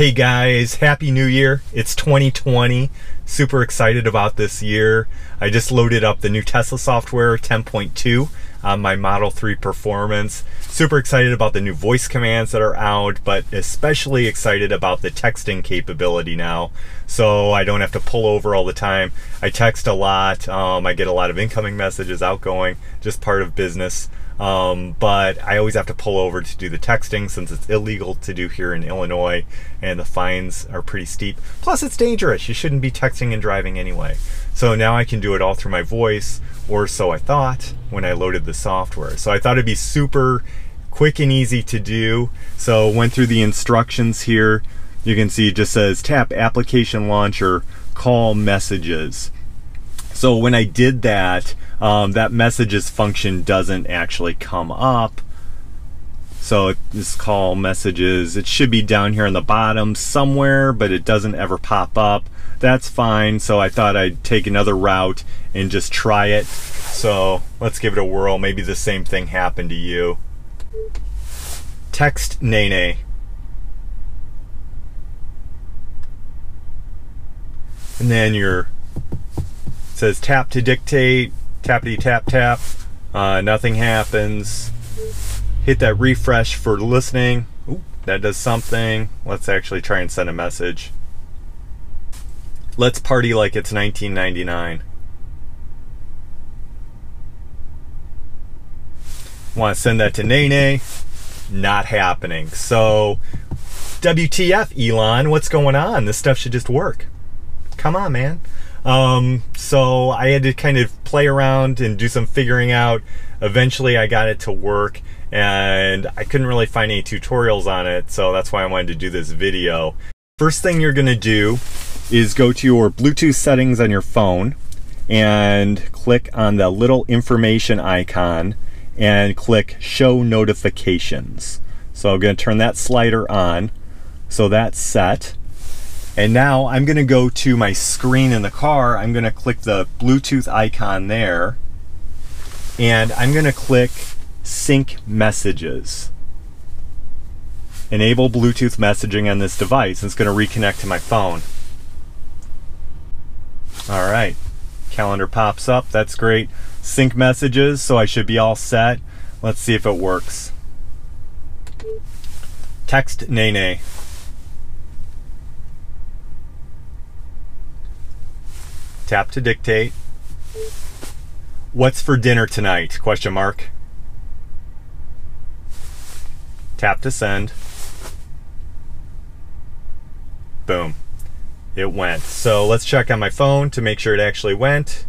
Hey guys, Happy New Year. It's 2020. Super excited about this year. I just loaded up the new Tesla software 10.2 on my Model 3 Performance. Super excited about the new voice commands that are out, but especially excited about the texting capability now. So I don't have to pull over all the time. I text a lot. Um, I get a lot of incoming messages, outgoing, just part of business. Um, but I always have to pull over to do the texting since it's illegal to do here in Illinois and the fines are pretty steep. Plus, it's dangerous. You shouldn't be texting and driving anyway. So now I can do it all through my voice, or so I thought when I loaded the software. So I thought it'd be super quick and easy to do. So went through the instructions here. You can see it just says tap application launcher, call messages. So when I did that, um, that messages function doesn't actually come up. So this call messages, it should be down here on the bottom somewhere, but it doesn't ever pop up. That's fine. So I thought I'd take another route and just try it. So let's give it a whirl. Maybe the same thing happened to you. Text Nene. And then your says tap to dictate, tappity tap tap. Uh, nothing happens. Hit that refresh for listening. Ooh, that does something. Let's actually try and send a message. Let's party like it's 1999. Want to send that to Nene? Not happening. So, WTF, Elon? What's going on? This stuff should just work. Come on, man. Um, so I had to kind of play around and do some figuring out. Eventually, I got it to work, and I couldn't really find any tutorials on it, so that's why I wanted to do this video. First thing you're gonna do is go to your Bluetooth settings on your phone and click on the little information icon and click show notifications. So I'm gonna turn that slider on. So that's set. And now I'm gonna go to my screen in the car. I'm gonna click the Bluetooth icon there. And I'm gonna click sync messages. Enable Bluetooth messaging on this device. It's gonna reconnect to my phone. All right, calendar pops up, that's great. Sync messages, so I should be all set. Let's see if it works. Text Nene. Tap to dictate. What's for dinner tonight? Question mark. Tap to send. Boom. It went. So let's check on my phone to make sure it actually went.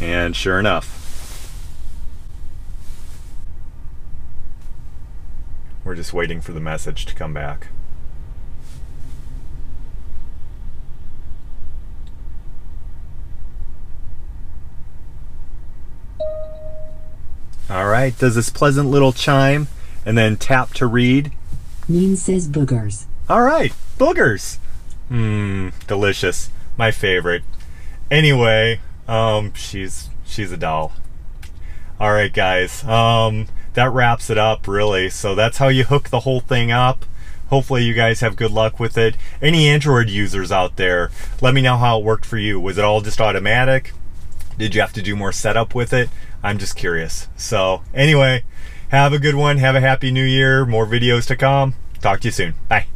And sure enough. We're just waiting for the message to come back. All right, does this pleasant little chime and then tap to read. Neen says boogers. All right, boogers. Mmm, delicious. My favorite. Anyway, um, she's she's a doll. All right, guys. Um, that wraps it up, really. So that's how you hook the whole thing up. Hopefully you guys have good luck with it. Any Android users out there, let me know how it worked for you. Was it all just automatic? Did you have to do more setup with it? I'm just curious. So anyway, have a good one. Have a happy new year. More videos to come. Talk to you soon. Bye.